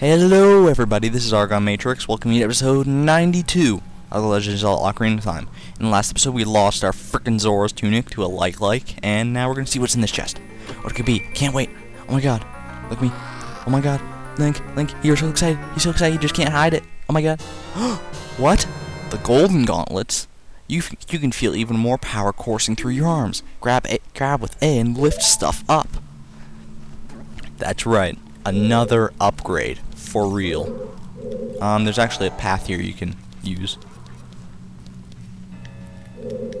Hello everybody, this is Argon Matrix. Welcome to episode 92 of The Legend of Zelda Ocarina of Time. In the last episode we lost our frickin' Zora's tunic to a like-like, and now we're gonna see what's in this chest. What it could be. Can't wait. Oh my god. Look at me. Oh my god. Link, Link, you're so excited. You're so excited you just can't hide it. Oh my god. what? The golden gauntlets? You, you can feel even more power coursing through your arms. Grab a, grab with A and lift stuff up. That's right. Another upgrade. For real. Um, there's actually a path here you can use.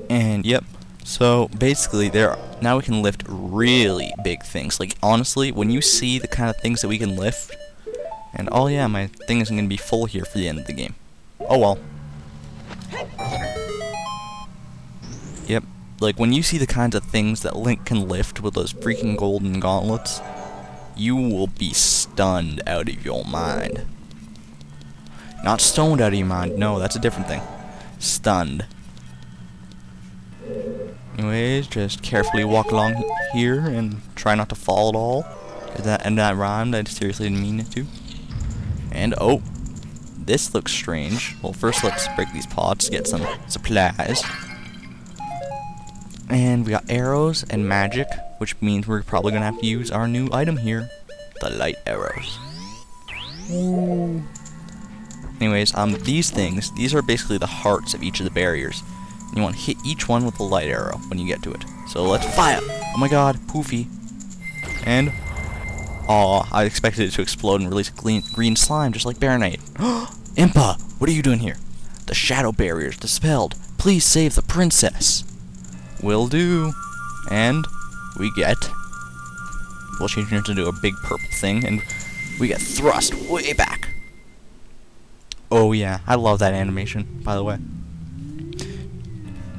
And yep. So basically there now we can lift really big things. Like honestly, when you see the kind of things that we can lift and oh yeah, my thing isn't gonna be full here for the end of the game. Oh well. Yep. Like when you see the kinds of things that Link can lift with those freaking golden gauntlets, you will be stunned out of your mind. Not stoned out of your mind, no, that's a different thing. Stunned. Anyways, just carefully walk along here and try not to fall at all. Cause that and that rhymed, I seriously didn't mean it to. And oh, this looks strange. Well, first let's break these pots, get some supplies. And we got arrows and magic, which means we're probably gonna have to use our new item here, the light arrows. Anyways, um, these things, these are basically the hearts of each of the barriers. You want to hit each one with a light arrow when you get to it. So let's fire! Oh my god, poofy. And, oh, I expected it to explode and release green, green slime just like Barinade. Impa, what are you doing here? The shadow barrier's dispelled. Please save the princess. Will do. And we get. We'll change it into a big purple thing, and we get thrust way back. Oh yeah, I love that animation, by the way.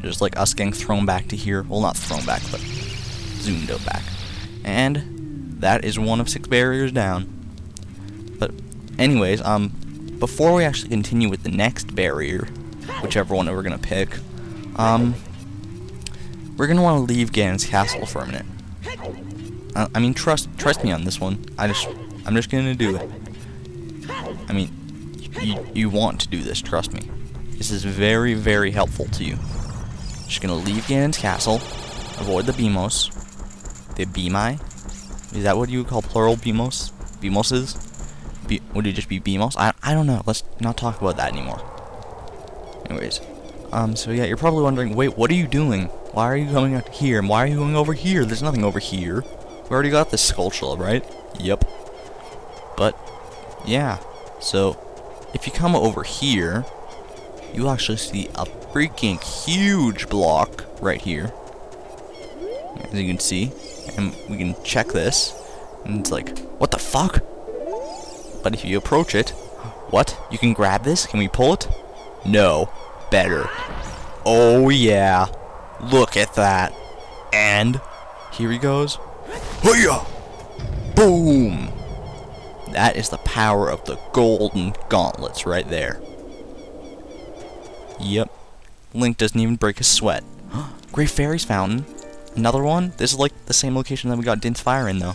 Just like us getting thrown back to here. Well, not thrown back, but zoomed out back. And that is one of six barriers down. But anyways, um, before we actually continue with the next barrier, whichever one we're gonna pick, um, we're gonna want to leave Ganon's castle for a minute. Uh, I mean, trust trust me on this one. I just I'm just gonna do it. I mean, you you want to do this. Trust me. This is very very helpful to you. Just gonna leave Ganon's castle. Avoid the Beamos. The Beami. Is that what you would call plural Beamos? Beamoses? Be would it just be Beamos? I I don't know. Let's not talk about that anymore. Anyways, um, so yeah, you're probably wondering, wait, what are you doing? Why are you coming out here? And why are you going over here? There's nothing over here. We already got this Skulltula, right? Yep. But, yeah. So, if you come over here, you'll actually see a freaking huge block right here. As you can see. And we can check this. And it's like, what the fuck? But if you approach it, what? You can grab this? Can we pull it? No. Better. Oh yeah. Look at that. And here he goes. Hiya! Boom! That is the power of the golden gauntlets right there. Yep. Link doesn't even break a sweat. Great Fairy's Fountain. Another one? This is like the same location that we got Din's Fire in though.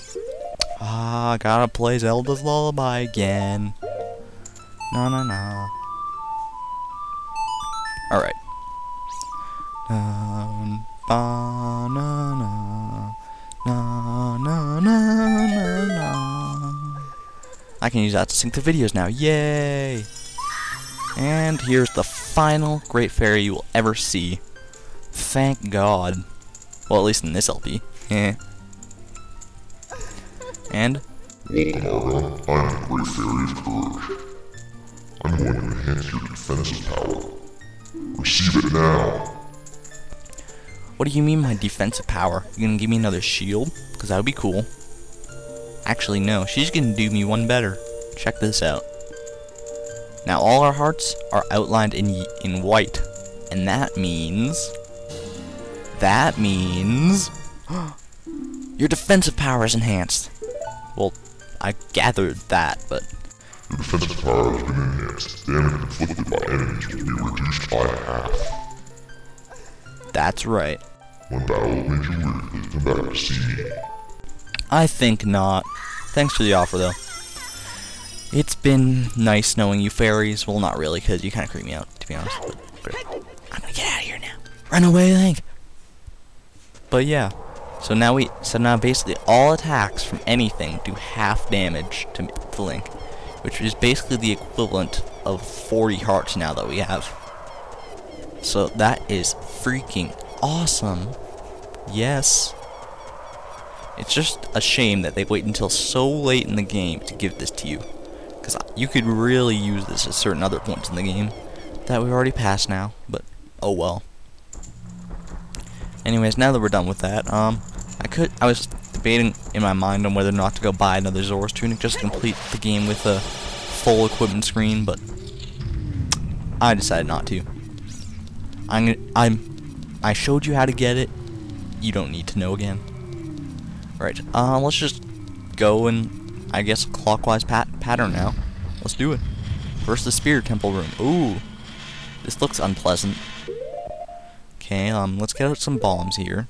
Ah, gotta play Zelda's Lullaby again. No, no, no. Alright. Um, ba, na, na, na, na, na, na, na. I can use that to sync the videos now. Yay! And here's the final Great Fairy you will ever see. Thank God. Well, at least in this LP. Eh. And Welcome, Argon. I'm the Great Fairy of Courage. I'm going to enhance your defensive power. Receive it now. what do you mean my defensive power? You gonna give me another shield? Cause that would be cool. Actually, no. She's gonna do me one better. Check this out. Now all our hearts are outlined in in white, and that means that means your defensive power is enhanced. Well, I gathered that, but Your defensive power has been enhanced. Damage inflicted by enemies will be reduced by half. that's right. When battle makes you weary, please come back to see me. I think not. Thanks for the offer, though. It's been nice knowing you fairies. Well, not really, because you kind of creep me out, to be honest. But, I'm gonna get out of here now. Run away, Link. But yeah, so now we, so now basically all attacks from anything do half damage to, to Link, which is basically the equivalent of 40 hearts now that we have. So that is freaking awesome. Yes. It's just a shame that they wait until so late in the game to give this to you. Because you could really use this at certain other points in the game that we've already passed now, but oh well. Anyways, now that we're done with that, um, I could, I was debating in my mind on whether or not to go buy another Zora's Tunic just to complete the game with a full equipment screen, but I decided not to. I'm, I'm, I showed you how to get it. You don't need to know again. Right, uh, let's just go and, I guess, clockwise pat pattern now. Let's do it. First, the Spirit Temple room. Ooh, this looks unpleasant. Okay, um, let's get out some bombs here.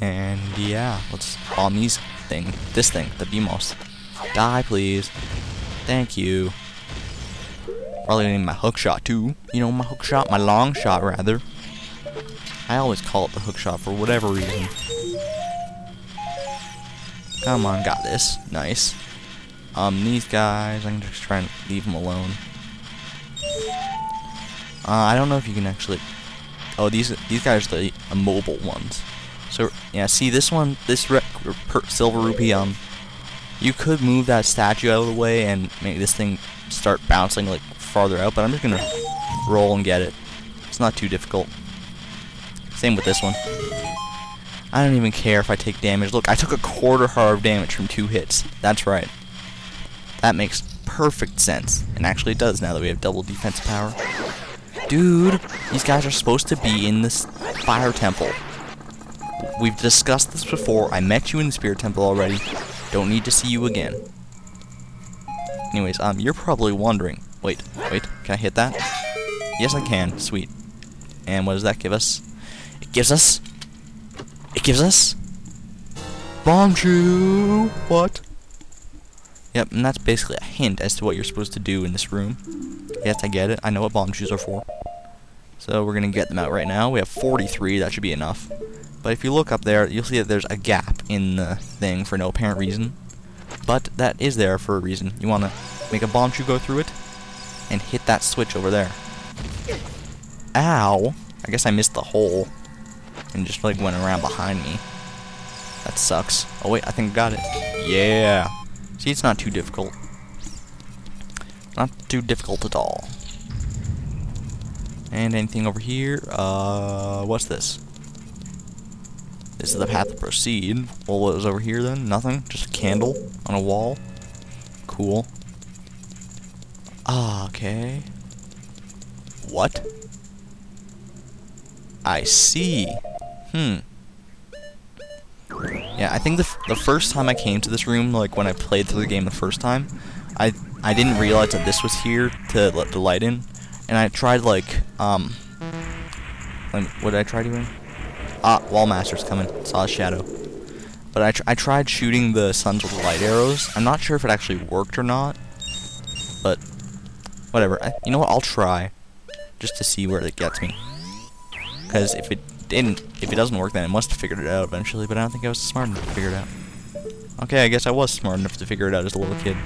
And yeah, let's bomb these thing, this thing, the Beamos. Die, please. Thank you. Probably need my hook shot too. You know, my hook shot, my long shot rather. I always call it the hook shot for whatever reason. Come on, got this. Nice. Um, these guys, I can just try and leave them alone. Uh, I don't know if you can actually... Oh, these these guys are the immobile ones. So, yeah, see this one, this silver rupee, um, you could move that statue out of the way and make this thing start bouncing, like, farther out, but I'm just gonna roll and get it. It's not too difficult. Same with this one. I don't even care if I take damage. Look, I took a quarter heart of damage from two hits. That's right. That makes perfect sense. And actually it does now that we have double defense power. Dude, these guys are supposed to be in this fire temple. We've discussed this before. I met you in the spirit temple already. Don't need to see you again. Anyways, um, you're probably wondering. Wait, wait, can I hit that? Yes, I can. Sweet. And what does that give us? It gives us... It gives us... Bombchu! What? Yep, and that's basically a hint as to what you're supposed to do in this room. Yes, I get it. I know what Bombchus are for. So we're going to get them out right now. We have 43. That should be enough. But if you look up there, you'll see that there's a gap in the thing for no apparent reason. But that is there for a reason. You want to make a Bombchu go through it and hit that switch over there. Ow! I guess I missed the hole and just like went around behind me. That sucks. Oh wait, I think I got it. Yeah. See, it's not too difficult. Not too difficult at all. And anything over here? Uh, what's this? Is the path to proceed. Well, what was over here then? Nothing? Just a candle on a wall? Cool. Ah, okay. What? I see. Hmm. Yeah, I think the, the first time I came to this room, like when I played through the game the first time, I I didn't realize that this was here to let the light in, and I tried like um, what did I try doing? Ah, Wallmaster's coming. Saw a shadow. But I, tr I tried shooting the suns with light arrows. I'm not sure if it actually worked or not, but whatever. I, you know what? I'll try just to see where it gets me. Because if it didn't, if it doesn't work, then it must have figured it out eventually. But I don't think I was smart enough to figure it out. Okay, I guess I was smart enough to figure it out as a little kid.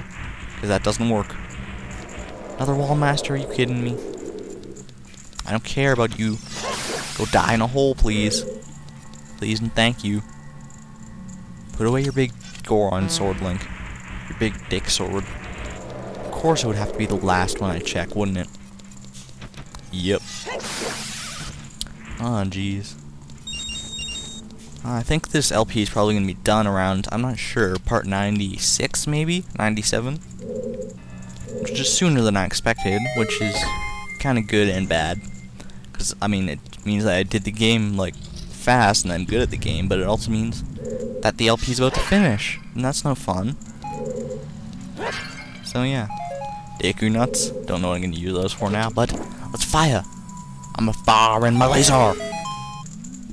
Because that doesn't work. Another Wallmaster? Are you kidding me? I don't care about you. Go die in a hole, please. Please and thank you. Put away your big Goron sword, mm. Link. Your big dick sword. Of course it would have to be the last one I check, wouldn't it? Yep. Oh, jeez. I think this LP is probably going to be done around, I'm not sure, part 96 maybe? 97? Which is sooner than I expected, which is kind of good and bad. Because, I mean, it means that I did the game, like, fast and I'm good at the game, but it also means that the LP is about to finish. And that's no fun. So, yeah. Deku nuts. Don't know what I'm to use those for now, but let's fire. I'm a fire in my laser.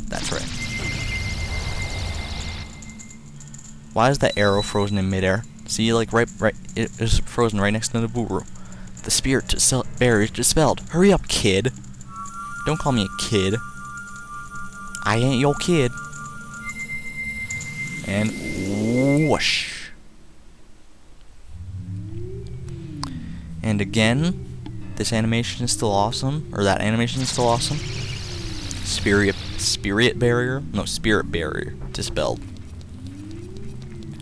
That's right. Why is that arrow frozen in midair? See, like right, right, it is frozen right next to Nabooru. The spirit barrier dispelled. Hurry up, kid. Don't call me a kid. I ain't your kid. And whoosh. And again, this animation is still awesome, or that animation is still awesome. Spirit, spirit barrier? No, spirit barrier dispelled.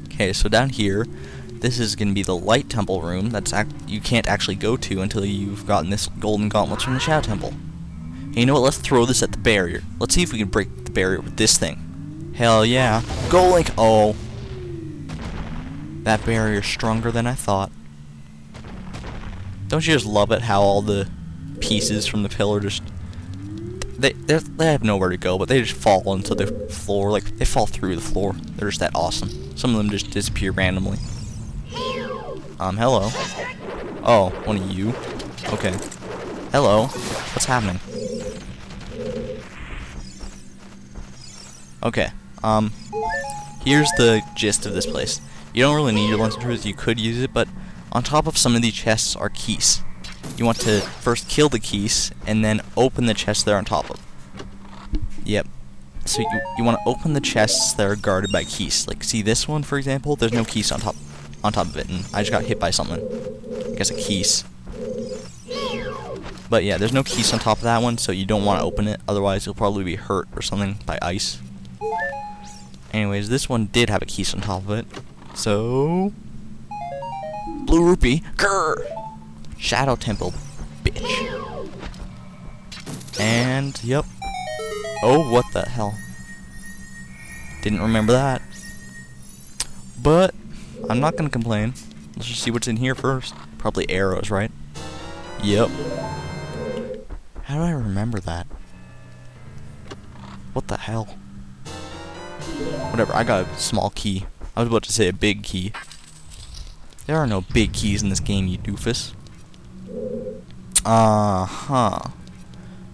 Okay, so down here, this is going to be the light temple room that's you can't actually go to until you've gotten this golden gauntlets from the shadow temple. You know what, let's throw this at the barrier. Let's see if we can break the barrier with this thing. Hell yeah. Go Link! Oh. That barrier's stronger than I thought. Don't you just love it how all the pieces from the pillar just they they have nowhere to go, but they just fall onto the floor. Like they fall through the floor. They're just that awesome. Some of them just disappear randomly. Um, hello. Oh, one of you. Okay. Hello. What's happening? Okay. Um, here's the gist of this place. You don't really need your lens of truth. You could use it, but on top of some of these chests are Keese. You want to first kill the Keese, and then open the chest they're on top of. Yep. So you, you want to open the chests that are guarded by Keese. Like, see this one, for example? There's no Keese on top on top of it, and I just got hit by something. I guess a Keese. But yeah, there's no Keese on top of that one, so you don't want to open it. Otherwise, you'll probably be hurt or something by ice. Anyways, this one did have a Keese on top of it. So... Blue Rupee. Grr! Shadow Temple. Bitch. And, yep. Oh, what the hell. Didn't remember that. But, I'm not gonna complain. Let's just see what's in here first. Probably arrows, right? Yep. How do I remember that? What the hell? Whatever, I got a small key. I was about to say a big key. There are no big keys in this game, you doofus. Uh-huh.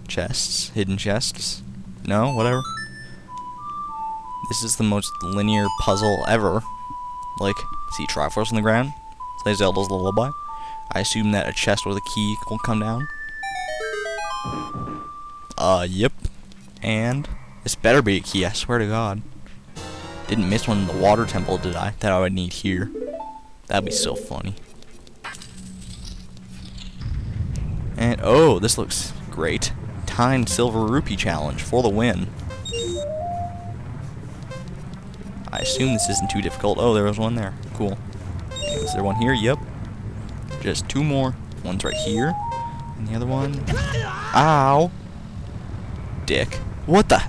Chests. Hidden chests. No? Whatever. This is the most linear puzzle ever. Like, see Triforce on the ground? Play Zelda's Lullaby. I assume that a chest with a key will come down. Uh, yep. And this better be a key, I swear to God. Didn't miss one in the water temple, did I? That I would need here. That'd be so funny. And, oh, this looks great. Timed Silver Rupee Challenge for the win. I assume this isn't too difficult. Oh, there was one there. Cool. Is there one here? Yep. Just two more. One's right here. And the other one... Ow! Dick. What the...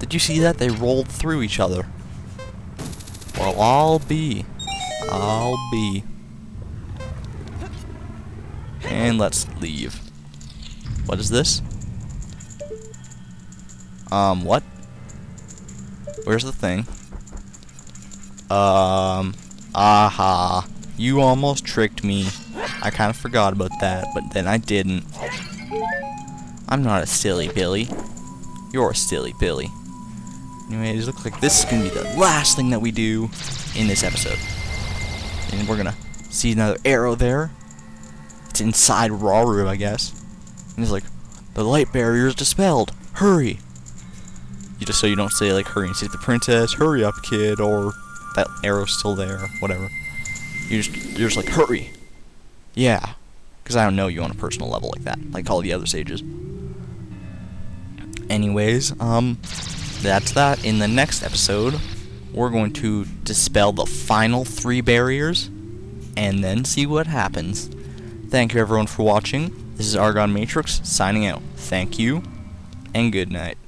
Did you see that? They rolled through each other. I'll be. I'll be. And let's leave. What is this? Um, what? Where's the thing? Um, aha. You almost tricked me. I kind of forgot about that, but then I didn't. I'm not a silly Billy. You're a silly Billy. Anyways, it looks like this is going to be the last thing that we do in this episode. And we're going to see another arrow there. It's inside Rauru, I guess. And he's like, the light barrier is dispelled. Hurry. You just so you don't say like hurry and save the princess. Hurry up, kid. Or that arrow's still there. Whatever. You just you're just like hurry. Yeah. Because I don't know you on a personal level like that, like all the other sages. Anyways, um, that's that. In the next episode, we're going to dispel the final three barriers and then see what happens. Thank you everyone for watching. This is Argon Matrix signing out. Thank you and good night.